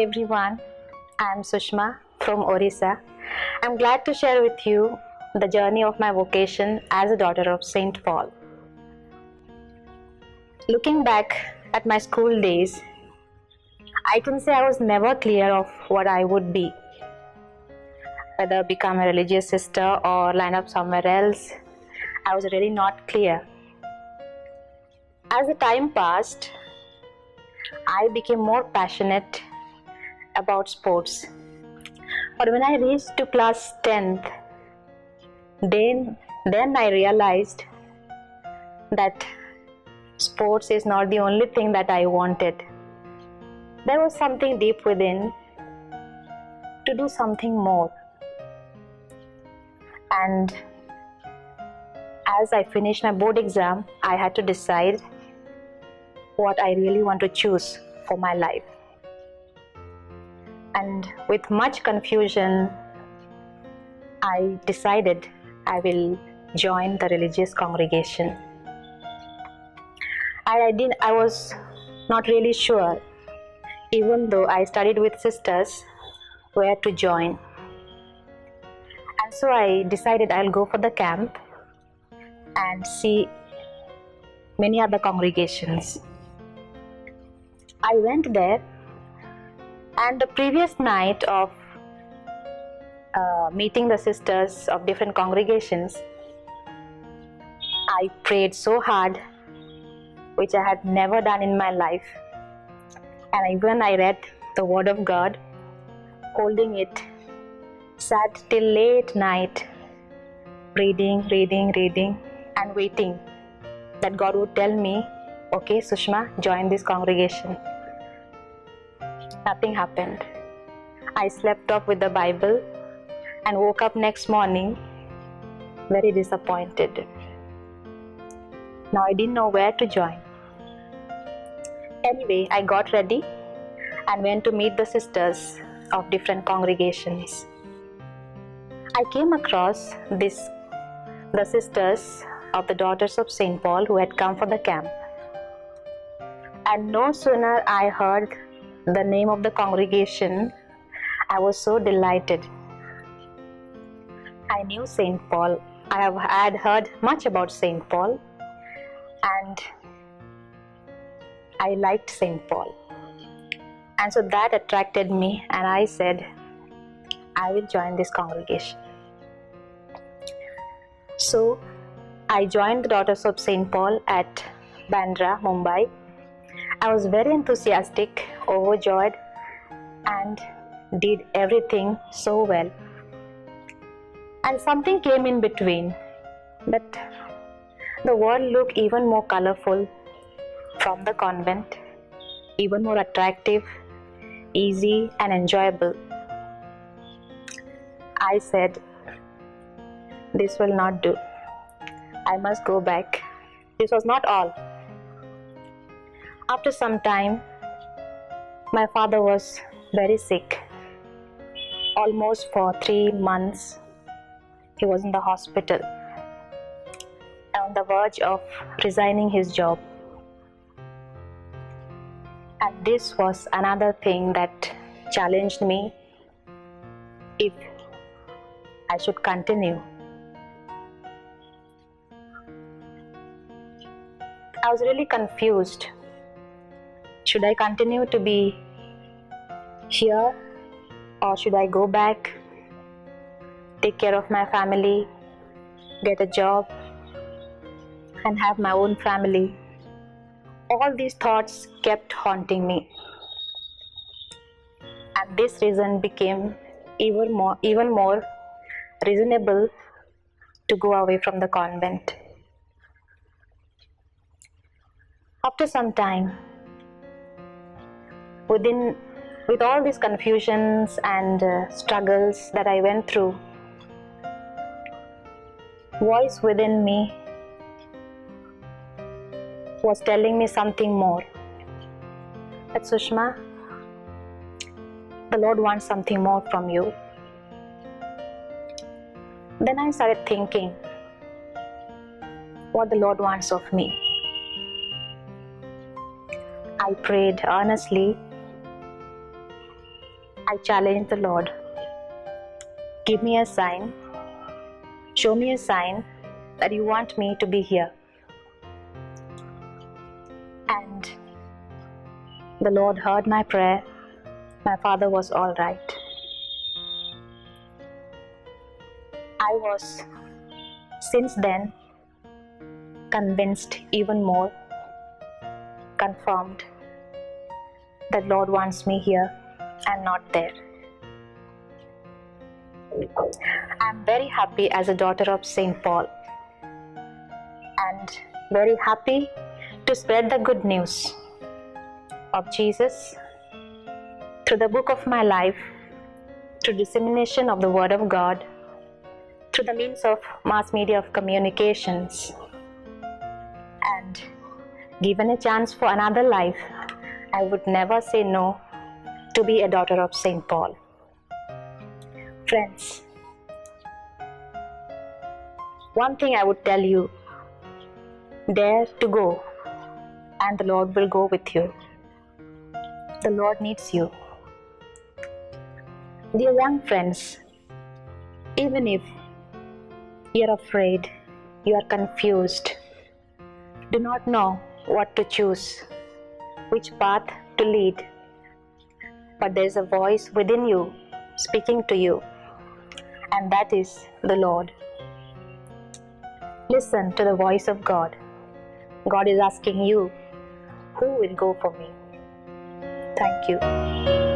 Everyone, I'm Sushma from Orissa. I'm glad to share with you the journey of my vocation as a daughter of St. Paul. Looking back at my school days, I can say I was never clear of what I would be. Whether become a religious sister or line up somewhere else, I was really not clear. As the time passed, I became more passionate about sports. But when I reached to class 10th, then then I realized that sports is not the only thing that I wanted. There was something deep within to do something more. And as I finished my board exam, I had to decide what I really want to choose for my life. And with much confusion, I decided I will join the religious congregation. I, didn't I was not really sure, even though I studied with sisters, where to join. And so I decided I'll go for the camp and see many other congregations. I went there, and the previous night of uh, meeting the sisters of different congregations, I prayed so hard, which I had never done in my life. And even I read the Word of God, holding it, sat till late night, reading, reading, reading, and waiting that God would tell me, okay, Sushma, join this congregation. Nothing happened. I slept off with the Bible and woke up next morning very disappointed. Now I didn't know where to join. Anyway, I got ready and went to meet the sisters of different congregations. I came across this the sisters of the daughters of St. Paul who had come for the camp. And no sooner I heard the name of the congregation, I was so delighted. I knew St. Paul. I have had heard much about St. Paul and I liked St. Paul. And so that attracted me, and I said, I will join this congregation. So I joined the Daughters of St. Paul at Bandra, Mumbai. I was very enthusiastic, overjoyed, and did everything so well. And something came in between that the world looked even more colorful from the convent, even more attractive, easy, and enjoyable. I said, This will not do. I must go back. This was not all. After some time, my father was very sick. Almost for three months, he was in the hospital on the verge of resigning his job. And this was another thing that challenged me if I should continue. I was really confused. Should I continue to be here or should I go back, take care of my family, get a job, and have my own family? All these thoughts kept haunting me. And this reason became even more, even more reasonable to go away from the convent. After some time, within with all these confusions and uh, struggles that I went through, voice within me was telling me something more. That Sushma, the Lord wants something more from you. Then I started thinking what the Lord wants of me. I prayed earnestly I challenge the Lord. Give me a sign. Show me a sign that you want me to be here. And the Lord heard my prayer. My father was all right. I was, since then, convinced even more, confirmed that Lord wants me here and not there. I'm very happy as a daughter of St. Paul and very happy to spread the good news of Jesus through the book of my life, through dissemination of the Word of God, through the means of mass media of communications, and given a chance for another life, I would never say no to be a daughter of St. Paul. Friends, one thing I would tell you dare to go, and the Lord will go with you. The Lord needs you. Dear young friends, even if you're afraid, you are confused, do not know what to choose, which path to lead, but there's a voice within you speaking to you, and that is the Lord. Listen to the voice of God. God is asking you, Who will go for me? Thank you.